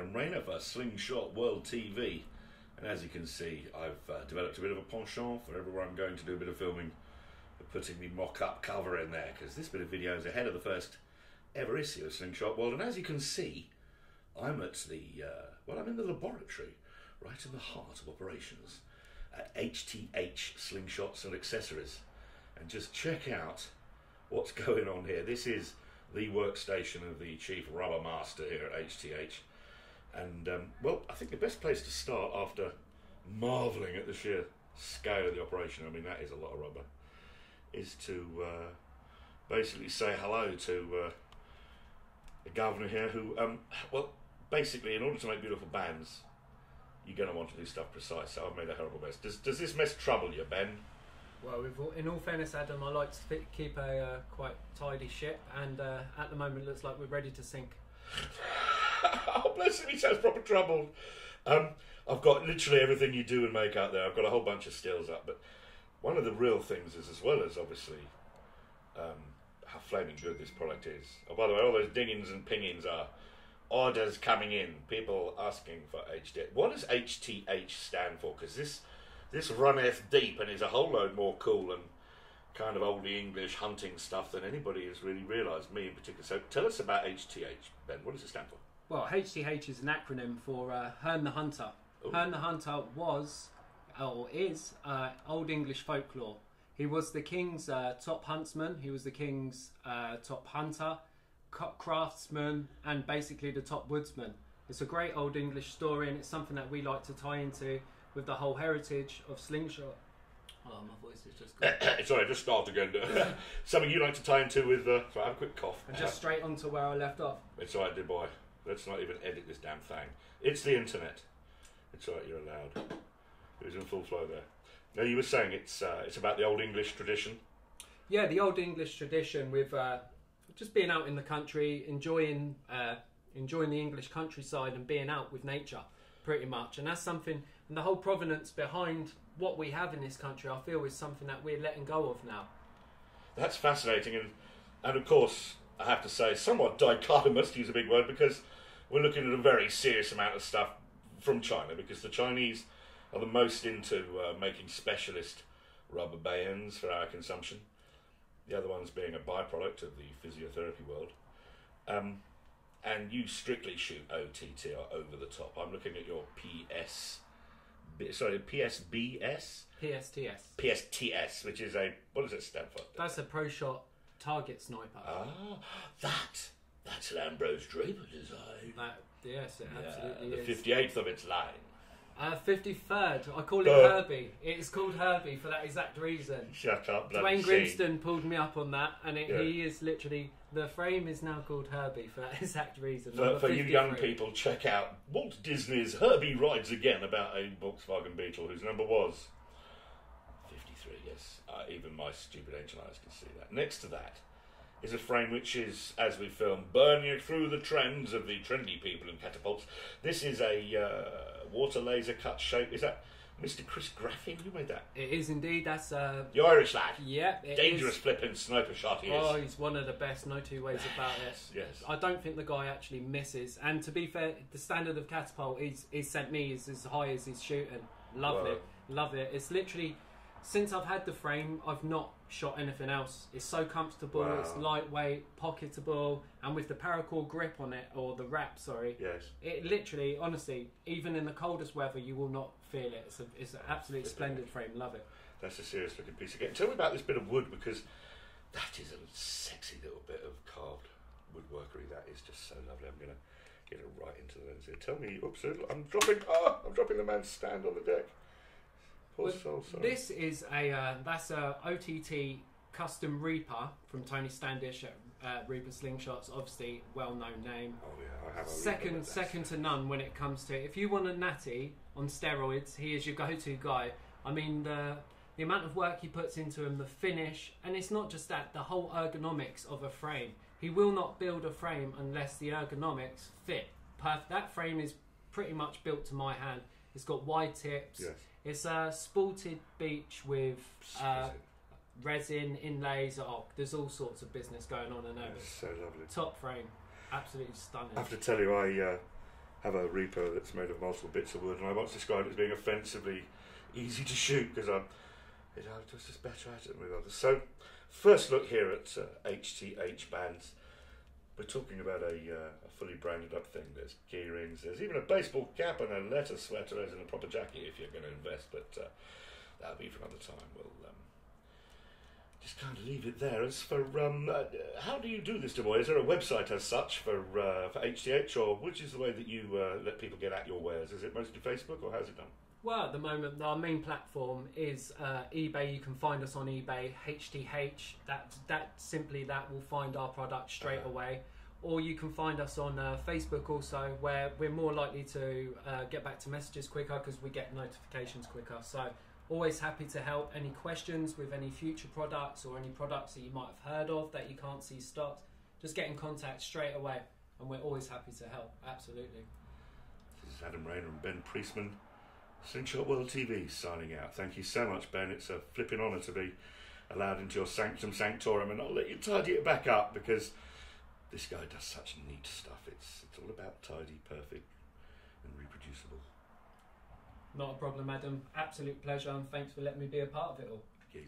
Adam Rayner for Slingshot World TV. And as you can see, I've uh, developed a bit of a penchant for everywhere I'm going to do a bit of filming, putting the mock up cover in there, because this bit of video is ahead of the first ever issue of Slingshot World. And as you can see, I'm at the, uh, well, I'm in the laboratory, right in the heart of operations at HTH Slingshots and Accessories. And just check out what's going on here. This is the workstation of the chief rubber master here at HTH. And, um, well, I think the best place to start after marvelling at the sheer scale of the operation, I mean, that is a lot of rubber, is to uh, basically say hello to uh, the governor here who, um, well, basically, in order to make beautiful bands, you're going to want to do stuff precise. So I've made a horrible mess. Does, does this mess trouble you, Ben? Well, all, in all fairness, Adam, I like to keep a uh, quite tidy ship, and uh, at the moment, it looks like we're ready to sink. bless him, he sounds proper troubled. Um, I've got literally everything you do and make out there. I've got a whole bunch of stills up, but one of the real things is, as well as obviously um, how flaming good this product is. Oh, by the way, all those dingings and pingings are orders coming in, people asking for HTH. What does HTH stand for? Because this this runneth deep and is a whole load more cool and kind of old English hunting stuff than anybody has really realised, me in particular. So tell us about HTH, Ben. What does it stand for? Well, HTH is an acronym for uh, Herne the Hunter. Ooh. Herne the Hunter was, or is, uh, Old English folklore. He was the king's uh, top huntsman, he was the king's uh, top hunter, craftsman, and basically the top woodsman. It's a great Old English story, and it's something that we like to tie into with the whole heritage of slingshot. Oh, my voice is just gone. Sorry, just start again. Something you like to tie into with. Uh, sorry, have a quick cough. and just straight on to where I left off. It's all right, dear boy. Let's not even edit this damn thing. It's the internet. It's all right, you're allowed. It was in full flow there. Now, you were saying it's uh, it's about the old English tradition. Yeah, the old English tradition with uh, just being out in the country, enjoying uh, enjoying the English countryside and being out with nature, pretty much. And that's something, and the whole provenance behind what we have in this country, I feel, is something that we're letting go of now. That's fascinating, and and of course, I have to say, somewhat dichotomous, to use a big word, because we're looking at a very serious amount of stuff from China, because the Chinese are the most into uh, making specialist rubber bands for our consumption. The other ones being a byproduct of the physiotherapy world. Um, and you strictly shoot OTT or over the top. I'm looking at your PS, sorry, PSBS, PSTS. PSTS, which is a what does it stand for? That's a pro shot target sniper. Ah, that that's Lambrose Draper design. That, yes, it Yeah, absolutely the is. fifty eighth of its line. Uh, 53rd. I call it Uh. Herbie. It's called Herbie for that exact reason. Shut up, Dwayne. Grimston pulled me up on that, and it, Yeah. he is literally the frame is now called Herbie for that exact reason. For, for you young 53. people, check out Walt Disney's Herbie Rides Again about a Volkswagen Beetle whose number was 53. Uh, even my stupid ancient eyes can see that. Next to that is a frame which is, as we film, burn you through the trends of the trendy people in catapults. This is a uh, water laser cut shape. Is that Mr. Chris Graffin? Who made that? It is indeed. That's uh, The Irish lad. yeah, Dangerous is. flipping sniper shot he is. Oh, he's one of the best. No two ways about it. Yes. I don't think the guy actually misses. And to be fair, the standard of catapult is he's sent me is as high as he's shooting. Love Wow. it, love it. It's literally since I've had the frame, I've not shot anything else. It's so comfortable. Wow. It's lightweight, pocketable, and with the paracord grip on it or the wrap, sorry. Yes. It literally, honestly, even in the coldest weather, you will not feel it. It's, a, it's an absolute splendid frame. Love it. That's a serious looking piece of kit. Tell me about this bit of wood because that is a sexy little bit of carved woodworkery. That is just so lovely. I'm going to get it right into the lens here. Tell me, oops, I'm dropping, oh, I'm dropping the man's stand on the deck. Well, soul, sorry. This is a uh, that's a OTT custom Reaper from Tony Standish at uh, Reaper Slingshots. Obviously, well known name. oh, yeah, I have a Second, second to none when it comes to if you want a natty on steroids, he is your go-to guy. I mean the the amount of work he puts into him, the finish, and it's not just that. The whole ergonomics of a frame. He will not build a frame unless the ergonomics fit. Perf- that frame is pretty much built to my hand. It's got wide tips. Yes. It's a spalted beech with uh, resin inlays. Oh, there's all sorts of business going on in there. It's so lovely. Top frame, absolutely stunning. I have to tell you, I uh, have a Reaper that's made of multiple bits of wood, and I once described it as being offensively easy to shoot because I'm, you know, just just better at it than with others. So, first look here at uh, HTH bands. We're talking about a, uh, a fully branded up thing. There's key rings. There's even a baseball cap and a letter sweater, as in a proper jacket if you're going to invest. But uh, that'll be for another time. We'll um, just kind of leave it there. As for um, uh, how do you do this, Demoy? Is there a website as such for uh, for HTH, or which is the way that you uh, let people get at your wares? Is it mostly Facebook, or how's it done? Well, at the moment, our main platform is uh, eBay. You can find us on eBay, HTH. That that simply that will find our product straight Uh-huh. away. Or you can find us on uh, Facebook also, where we're more likely to uh, get back to messages quicker because we get notifications quicker. So always happy to help. Any questions with any future products or any products that you might have heard of that you can't see stocked, just get in contact straight away, and we're always happy to help. Absolutely. This is Adam Rayner and Ben Priestman, Slingshot World TV signing out. Thank you so much, Ben. It's a flipping honour to be allowed into your sanctum sanctorum, and I'll let you tidy it back up because this guy does such neat stuff. It's it's all about tidy, perfect, and reproducible. Not a problem, Adam. Absolute pleasure, and thanks for letting me be a part of it all. Geezer.